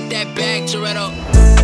get that bag, Toretto.